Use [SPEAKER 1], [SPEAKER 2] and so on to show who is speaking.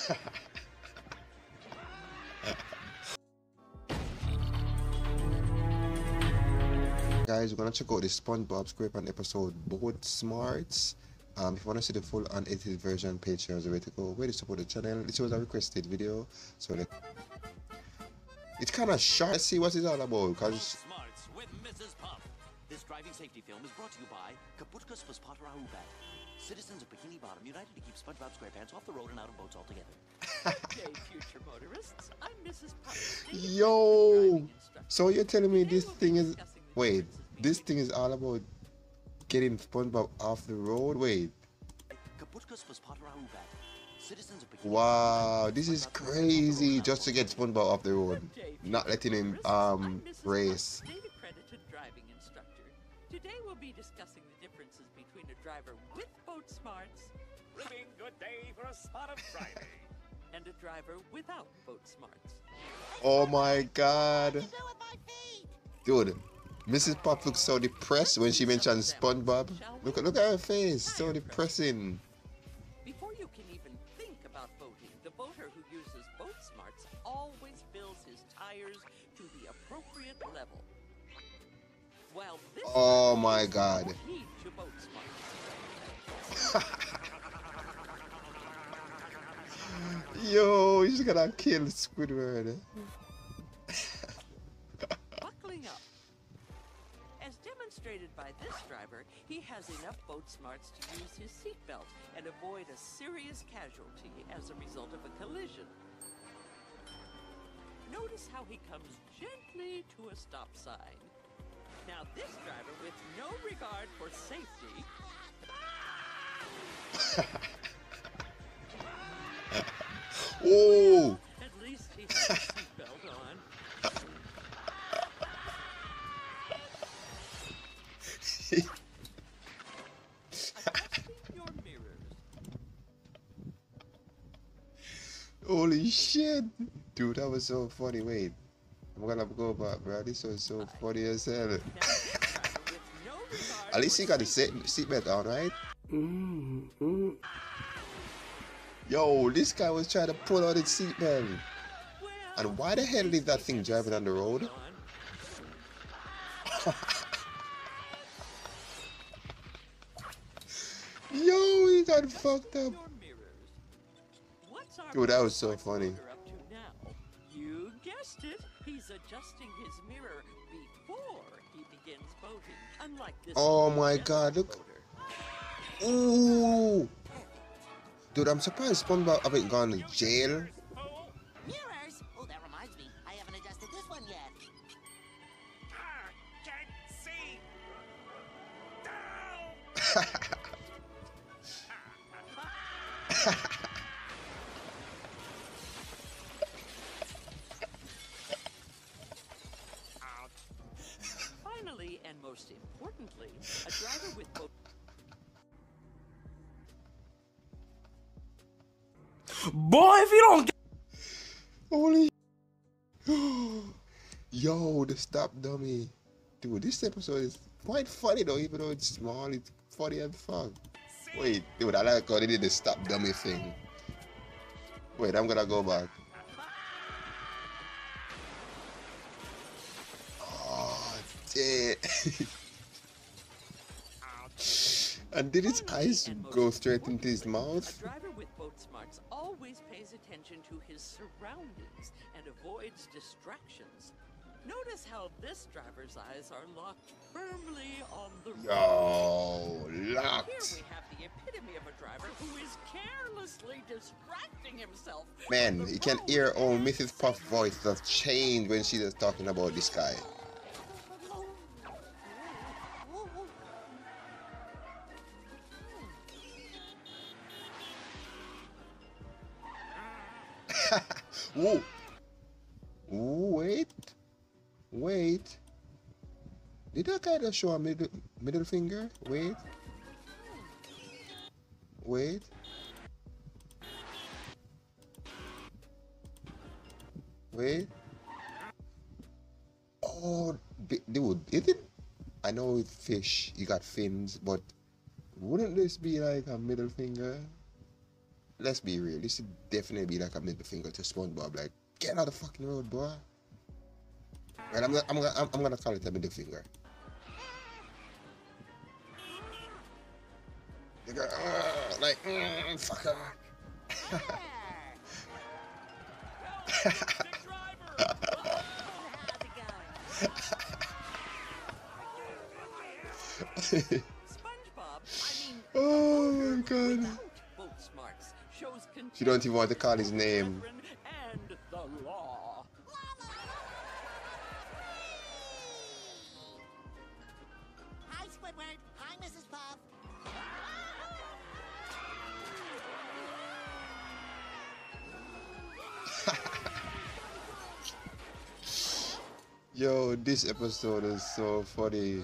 [SPEAKER 1] Guys, we're gonna check out the SpongeBob SquarePants episode Boat Smarts. Um, if you want to see the full unedited version, Patreon is the way to go. Way to support the channel. This was a requested video, so it's kind of short. Let's see what it's all about. Cause
[SPEAKER 2] driving safety film is brought to you by Kaputkas Paspatra Ahubat. Citizens of Bikini Bottom united to keep SpongeBob SquarePants off the road and out of boats altogether.
[SPEAKER 3] Good day, future motorists. I'm Mrs. Puff.
[SPEAKER 1] Yo! So you're telling me this thing is wait, this thing is all about getting SpongeBob off the road? Wait.
[SPEAKER 2] Kaputkas Paspatra Ahubat. Citizens of Bikini
[SPEAKER 1] Wow, this is crazy just to get SpongeBob off the road. Not letting him um race.
[SPEAKER 3] Today we'll be discussing the differences between a driver with boat smarts
[SPEAKER 4] Ripping good day for a spot of Friday.
[SPEAKER 3] and a driver without boat smarts.
[SPEAKER 1] Oh my god. Dude, Mrs. Puff looks so depressed when she mentions SpongeBob. Look at look at her face, so depressing.
[SPEAKER 3] Before you can even think about boating, the boater who uses boat smarts always fills his tires to the appropriate level. While this
[SPEAKER 1] Oh
[SPEAKER 3] driver
[SPEAKER 1] my God. Yo, he's gonna kill Squidward.
[SPEAKER 3] Buckling up. As demonstrated by this driver, he has enough boat smarts to use his seatbelt and avoid a serious casualty as a result of a collision. Notice how he comes gently to a stop sign. Now this driver, with no regard for safety,
[SPEAKER 1] Whoa!
[SPEAKER 3] at least he has a seatbelt on. Adjusting your mirrors.
[SPEAKER 1] Holy shit! Dude, that was so funny. Wait, I'm gonna go back, bro. This was so funny as hell.
[SPEAKER 3] Now this driver, with no regard
[SPEAKER 1] At least he got the seat seatbelt on, right? Mm-hmm. Yo, this guy was trying to pull out his seatbelt. And why the hell is that thing driving on the road? Yo, he got fucked up.
[SPEAKER 3] Your mirrors. What's our
[SPEAKER 1] Dude, that was so funny.
[SPEAKER 3] Adjusting his mirror before he begins boating. Unlike this
[SPEAKER 1] Oh my God, look.
[SPEAKER 3] boater.
[SPEAKER 1] Ooh. Dude, I'm surprised SpongeBob haven't gone to jail.
[SPEAKER 5] Mirrors? Oh, that reminds me. I haven't adjusted this one yet.
[SPEAKER 4] ah, can't see. Down.
[SPEAKER 3] And most importantly, a driver with both
[SPEAKER 4] Boy, if you don't get
[SPEAKER 1] Holy. Yo, the stop dummy. Dude, this episode is quite funny though, even though it's small, it's funny as fuck. Wait, dude, I like how they did the stop dummy thing. Wait, I'm gonna go back. Oh, damn. and did his eyes go straight into his mouth?
[SPEAKER 3] A driver with boat smarts always pays attention to his surroundings and avoids distractions. Notice how this driver's eyes are locked firmly on the road.
[SPEAKER 1] Yo,
[SPEAKER 3] Here
[SPEAKER 1] locked.
[SPEAKER 3] we have the epitome of a driver who is carelessly distracting himself.
[SPEAKER 1] Man, you can hear old Mrs. Puff's voice just change when she was talking about this guy. Ooh. Ooh, wait. Wait. Did that guy just show a middle, middle finger? Wait. Wait. Wait. Oh, dude, is it? I know it's fish, you got fins, but wouldn't this be like a middle finger? Let's be real. This would definitely be like a middle finger to SpongeBob. Like, get out of the fucking road, boy. And I'm gonna, I'm gonna, I'm, I'm gonna call it a middle finger. Go, like, mm, fucker.
[SPEAKER 4] Fantastic driver!
[SPEAKER 5] How's it going?
[SPEAKER 3] SpongeBob, I mean,
[SPEAKER 1] oh my god. You don't even want to call his name.
[SPEAKER 3] And the law.
[SPEAKER 5] Hi, Squidward. Hi, Mrs. Puff.
[SPEAKER 1] Yo, this episode is so funny.